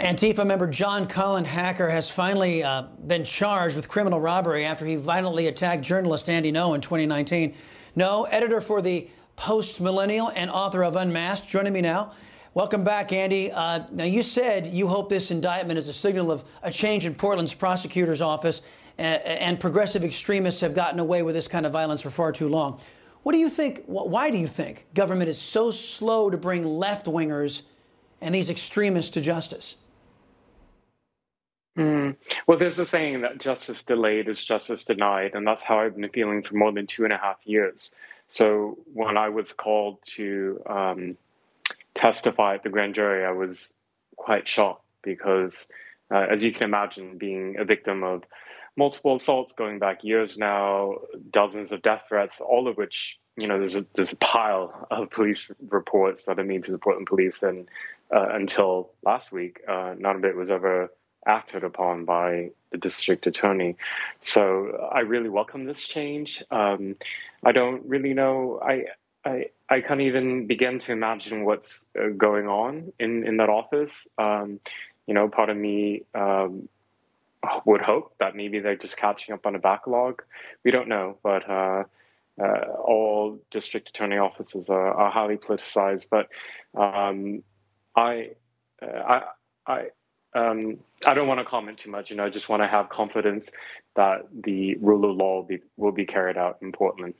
Antifa member John Colin Hacker has finally uh, been charged with criminal robbery after he violently attacked journalist Andy Ngo in 2019. Ngo, editor for the Post Millennial and author of Unmasked, joining me now. Welcome back, Andy. Uh, now, you said you hope this indictment is a signal of a change in Portland's prosecutor's office, and, and progressive extremists have gotten away with this kind of violence for far too long. What do you think? Why do you think government is so slow to bring left wingers and these extremists to justice? Mm. Well, there's a saying that justice delayed is justice denied, and that's how I've been feeling for more than two and a half years. So when I was called to um, testify at the grand jury, I was quite shocked because, uh, as you can imagine, being a victim of multiple assaults going back years now, dozens of death threats, all of which you know there's a, there's a pile of police reports that I made to the Portland police, and uh, until last week, uh, none of it was ever acted upon by the district attorney. So I really welcome this change. Um, I don't really know. I, I I can't even begin to imagine what's uh, going on in in that office. Um, you know, part of me um, would hope that maybe they're just catching up on a backlog. We don't know, but. Uh, uh, all district attorney offices are, are highly politicized, but um, I, uh, I, I, um, I don't want to comment too much. You know, I just want to have confidence that the rule of law will be, will be carried out in Portland.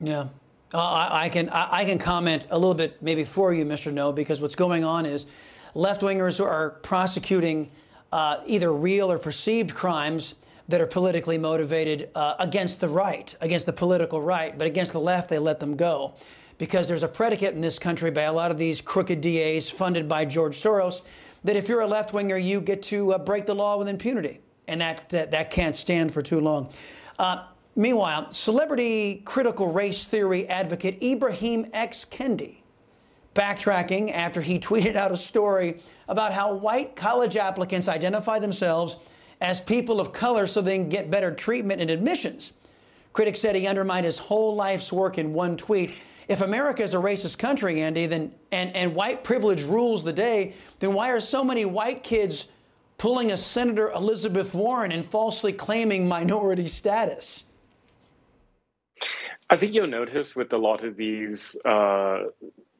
Yeah. Uh, I, I, can I, I, can comment a little bit maybe for you, Mr. Ngo, because what's going on is left wingers are prosecuting uh, either real or perceived crimes that are politically motivated uh, against the right, against the political right, but against the left, they let them go. Because there's a predicate in this country by a lot of these crooked DAs funded by George Soros that if you're a left winger, you get to uh, break the law with impunity. And that, that, that can't stand for too long. Uh, meanwhile, celebrity critical race theory advocate Ibram X. Kendi backtracking after he tweeted out a story about how white college applicants identify themselves as people of color so they can get better treatment and admissions. Critics said he undermined his whole life's work in one tweet. If America is a racist country, Andy, then and, and white privilege rules the day, then why are so many white kids pulling a Senator Elizabeth Warren and falsely claiming minority status? I think you'll notice with a lot of these uh,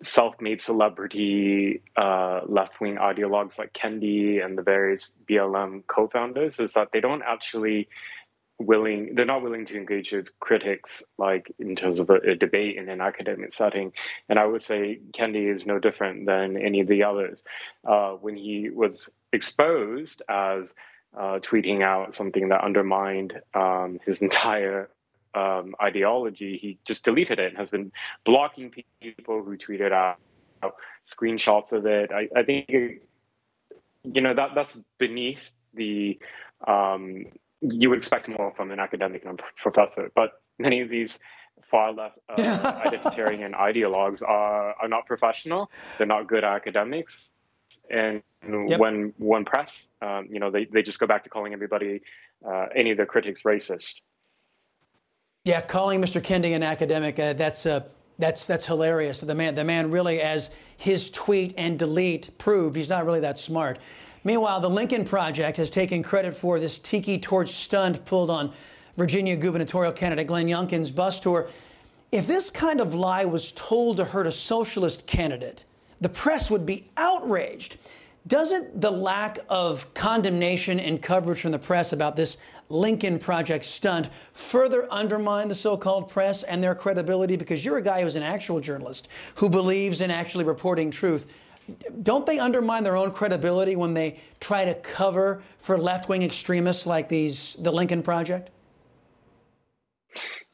self-made celebrity uh, left-wing ideologues like Kendi and the various BLM co-founders is that they don't actually willing they're not willing to engage with critics like in terms of a, a, debate in an academic setting. And i would say kendi is no different than any of the others. Uh, when he was exposed as uh, tweeting out something that undermined um, his entire um, ideology he just deleted it and has been blocking people who tweeted out screenshots of it. I, I think you know that that's beneath the um, you would expect more from an academic and a professor. But many of these far left uh, identitarian ideologues are, are not professional. They're not good academics. And yep. when when press, um, you know, they, they just go back to calling everybody, uh, any of their critics, racist. Yeah, calling Mr. Kendi an academic, uh, that's uh, that's that's hilarious. The man, the man really, as his tweet and delete proved, he's not really that smart. Meanwhile, the Lincoln Project has taken credit for this tiki torch stunt pulled on Virginia gubernatorial candidate Glenn Youngkin's bus tour. If this kind of lie was told to hurt a socialist candidate, the press would be outraged. Doesn't the lack of condemnation and coverage from the press about this Lincoln Project stunt further undermine the so called press and their credibility? Because you're a guy who's an actual journalist who believes in actually reporting truth don't they undermine their own credibility when they try to cover for left-wing extremists like these the Lincoln Project?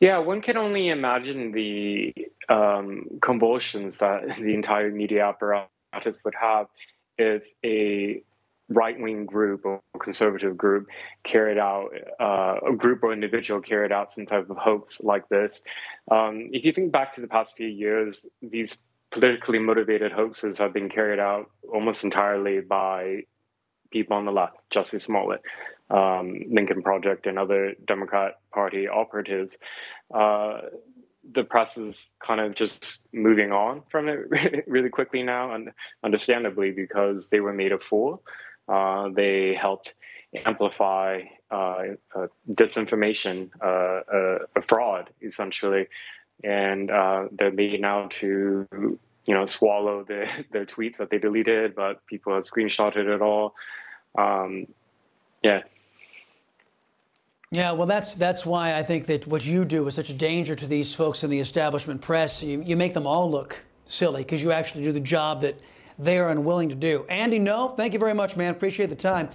Yeah, one can only imagine the um, convulsions that the entire media apparatus would have if a right-wing group or conservative group carried out uh, a group or individual carried out some type of hoax like this. Um, if you think back to the past few years, these politically motivated hoaxes have been carried out almost entirely by people on the left, Jussie Smollett, um, Lincoln Project, and other Democrat Party operatives. Uh, the press is kind of just moving on from it really quickly now, and understandably because they were made a fool. Uh, they helped amplify uh, uh, disinformation, uh, a fraud, essentially, and they're made now to you know swallow the, their tweets that they deleted, but people have screenshotted it all. Um, yeah. Yeah, well, that's that's why I think that what you do is such a danger to these folks in the establishment press. You, you make them all look silly because you actually do the job that they are unwilling to do. Andy, Ngo, thank you very much, man. Appreciate the time.